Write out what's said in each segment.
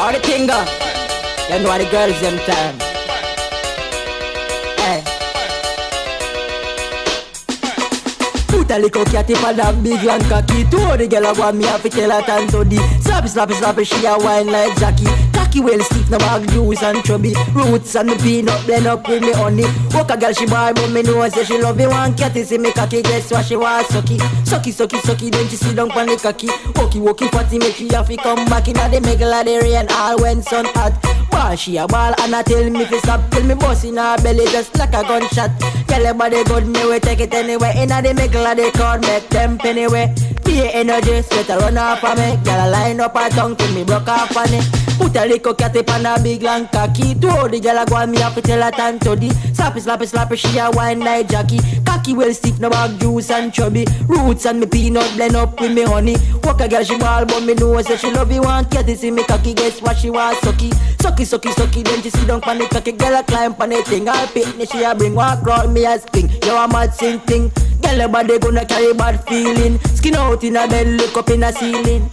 All the thing go. You know the girls them time. Eh. Hey. Put a little cat in that big long cocky Two of the girl I want me have to tell her time to the Slappy, slappy, slappy, she a wine like Jackie Cocky well stiff, no bag juice and chubby Roots and the peanut blend up with me honey. Walk a girl she buy but me know say she love me One cat. See me cocky, guess what she want? Sucky. Sucky, sucky, sucky, then she sit down pon the cocky. Walkie, walkie, fatty, make she have to come back in the middle of the rain All when sun hot. Ball she a ball and I tell me fi stop Tell me boss in her belly just like a gunshot. Girl your body good me we take it anywhere Inna the middle of the crowd make them anyway Pay energy sweat a run off of me. Girl a line up her tongue till me broke off on it Put a little cat up on a big long cocky Two the girl a go and me have to tell her time to the Slappy slappy slappy she a wine like Jackie. Cocky well stiff no bag juice and chubby. Roots and me peanut blend up with me honey. Walk a girl she ball but me know say she love you Want cat see me cocky guess what she want? Sucky. Sucky sucky sucky then she sit down pon the cocky. Girl a climb pon the thing All picnic she a bring. Walk round me a spring You a mad sing thing Girl your body gonna carry bad feeling. Skin out in a bed look up in a ceiling.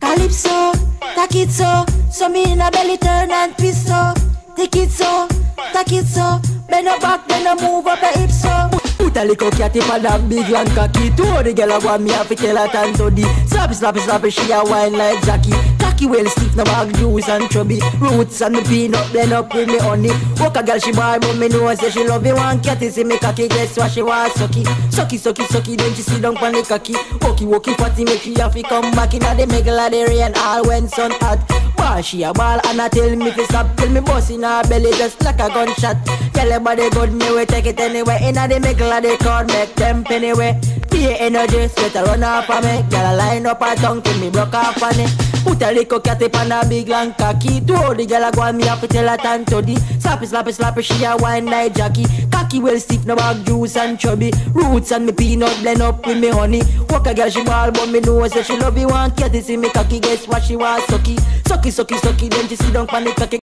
Calypso, take it so So me in a belly turn and twist so. Take it so, take it so. Bend her back, then I move up your hips so Put a little cat in that big long cocky. Two of the girl I want me have to tell her time to the Slappy, slappy, slappy, she a wine like Jackie. Cocky well stiff, no bag juice and chubby Roots and the peanut blend up with me honey. Walk a girl she buy but me know say she love me One cat. See me cocky, guess what she want? Sucky Sucky, sucky, sucky, then she sit down pon the cocky. Walkie, walkie, fatty, make she have to come back. In the middle of the rain All when sun hot Ball she a ball and I tell me fi stop. Tell me bust in her belly just like a gunshot. Tell her body good me we take it anywhere. Inna the middle of the crowd make them anyway Pay energy sweat a run off of me. Girl a line up her tongue till me broke off on it Put a little cat up a big long cocky. Two the girl a go and me have to tell her time to the Slappy slappy slappy she a wine like Jackie. Cocky well stiff no bag juice and chubby. Roots and me peanut blend up with me honey. Walk a girl she ball but me know say she love me Want cat see me cocky. Guess what she want sucky? Sucky sucky sucky then she sit down the cocky